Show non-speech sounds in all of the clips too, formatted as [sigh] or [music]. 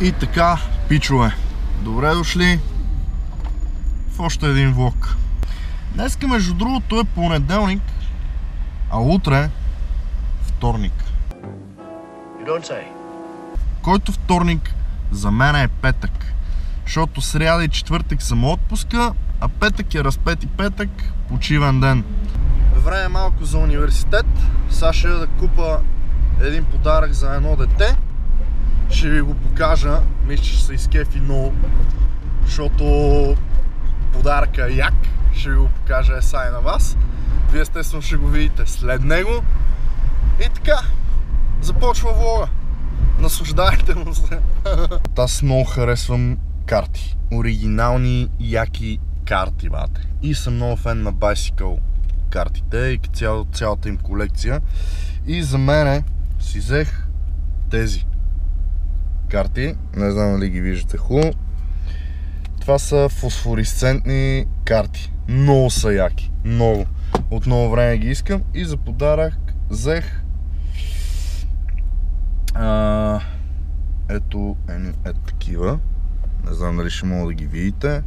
И така, пичове, добре дошли в още един влог. Днеска, между другото, е понеделник, а утре вторник. Който вторник за мен е петък. Защото сряда и четвъртък съм отпуска, а петък е разпети петък, почивен ден. Време малко за университет. Сега ще да купа един подарък за едно дете. Ще ви го покажа. Мисля, че ще се изкефи много. Защото подаръка е як. Ще ви го покажа е сай на вас. Вие естествено ще го видите след него. И така, започва влога. Наслаждайте му се. [laughs] Аз много харесвам карти. Оригинални, яки карти, бате. И съм много фен на Bicycle картите и цял, цялата им колекция. И за мене си взех тези карти. Не знам дали ги виждате хубаво. Това са фосфорисцентни карти. Много са яки. Много. От много време ги искам и за подарък взех а, ето, е, е такива. Не знам дали ще мога да ги видите.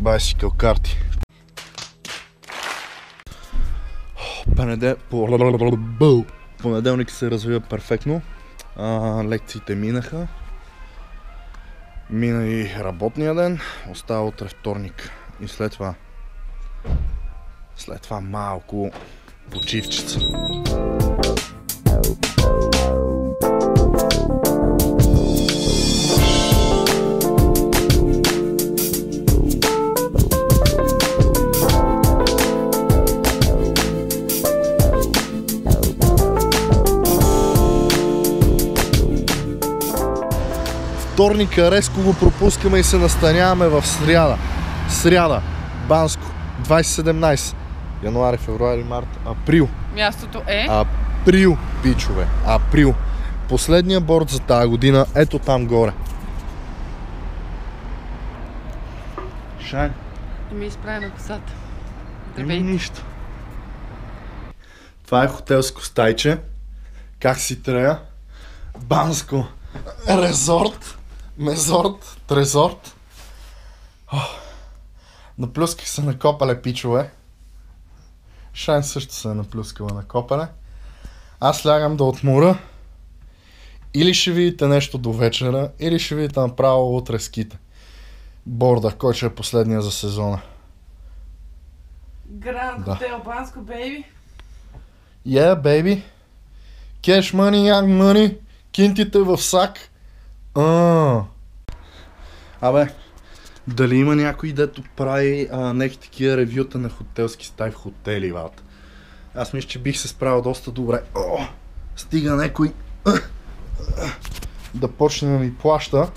Bicycle карти. Панеде... по- Понеделник се развива перфектно. А, лекциите минаха. Мина и работния ден. Остава утре вторник. И след това след това малко почивчица. Вторника резко го пропускаме и се настаняваме в сряда. Сряда. Банско. 2017. Януари, февруари, март, април. Мястото е... Април, пичове. Април. Последния борт за тази година, ето там горе. Шайн. Не ми изправяме косата. Еми Здравейте. нищо. Това е хотелско стайче. Как си трея? Банско. Резорт. Мезорт. Трезорт. Наплюсках се на копале, пичове. Шайн също се е наплюскала на копале. Аз лягам да отмора. Или ще видите нещо до вечера, или ще видите направо утре ските. Борда, който ще е последния за сезона. Гранд Да. Хотел Банско, бейби. Yeah, baby. Cash money, young money. Кинтите в сак. А. Абе, дали има някой, дето прави някакви такива ревюта на хотелски стаи в хотели, ват? Аз мисля, че бих се справил доста добре. О, стига някой да почне да ми плаща.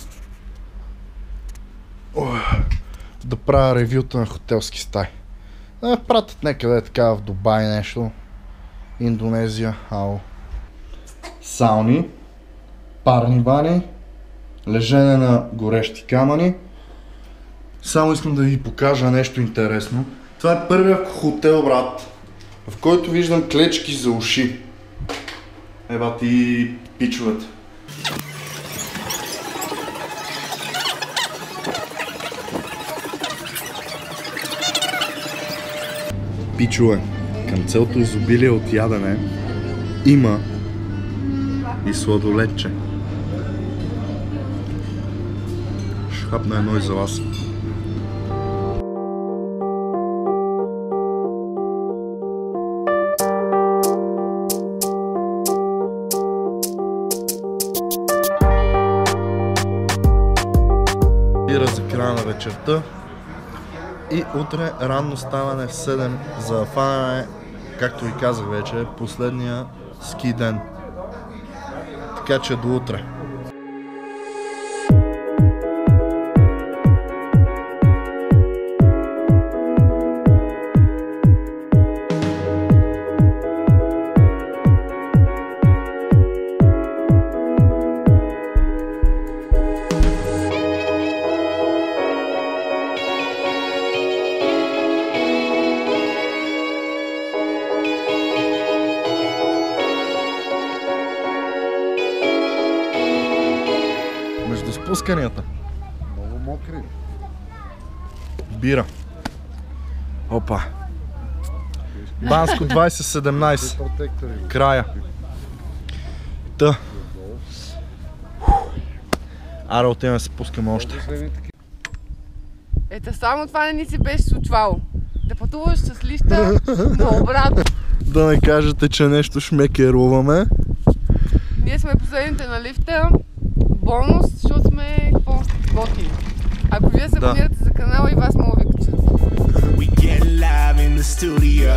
О, да правя ревюта на хотелски стаи. Да пратят някъде така в Дубай нещо. Индонезия, ао. Сауни, парни бани, лежене на горещи камъни. Само искам да ви покажа нещо интересно. Това е първият хотел, брат, в който виждам клечки за уши. Ева ти пичовете. Пичове, към целото изобилие от ядене има и сладолетче. Ще хапна едно и за края на вечерта. И утре ранно ставане в 7 за фанане, както ви казах вече, последния ски ден. Така че до утре. Исканията? Много мокри. Бира. Опа. Банско 2017. Протектори. Края. Та. Аре, отиваме да се пускаме още. Ето само това не ни се беше случвало. Да пътуваш с листа на обратно. Да не кажете, че нещо шмекеруваме. Ние сме последните на лифта. Бонус, защото сме какво? Готини. Ако вие се Да. абонирате за канала и вас мога да ви качат. We get live in the studio.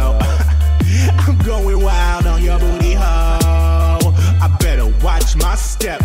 I'm going wild on your booty hole. I better watch my step.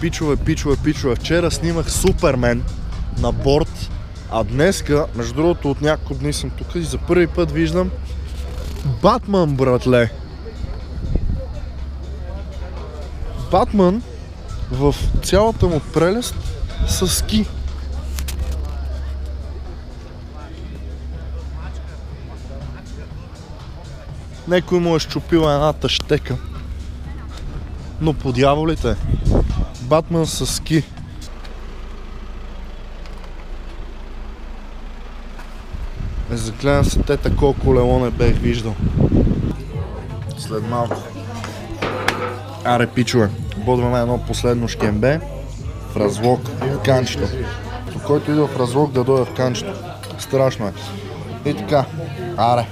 Пичове, пичове, пичове. Вчера снимах Супермен на борт, а днеска, между другото от няколко дни съм тук и за първи път виждам Батман, братле. Батман в цялата му прелест с ски. Некой му е щупил едната щека. Но по дяволите. Батман с ски. Е, заклевам се, те такова колело не бех виждал. След малко. Аре, пичове, бодваме едно последно шкембе в разлог, в канчето. То, който идва в разлог да дойде в канчето. Страшно е. И така, аре.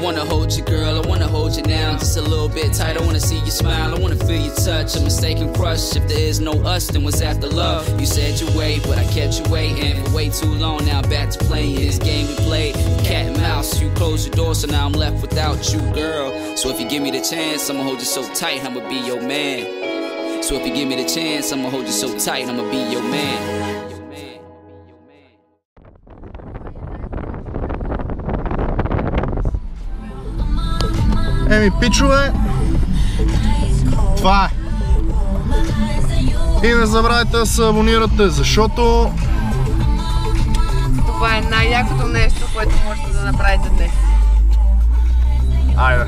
I wanna hold you, girl. I wanna hold you now, just a little bit tight. I wanna see you smile. I wanna feel your touch. A mistaken crush. If there is no us, then what's after love? You said you wait, but I kept you waiting for way too long. Now back to playing this game we played, cat and mouse. You closed your door, so now I'm left without you, girl. So if you give me the chance, I'ma hold you so tight. I'ma be your man. So if you give me the chance, I'ma hold you so tight. I'ma be. Your man. Еми, пичове, това е. И не забравяйте да се абонирате, защото Това е най-якото нещо, което можете да направите днес. Айде.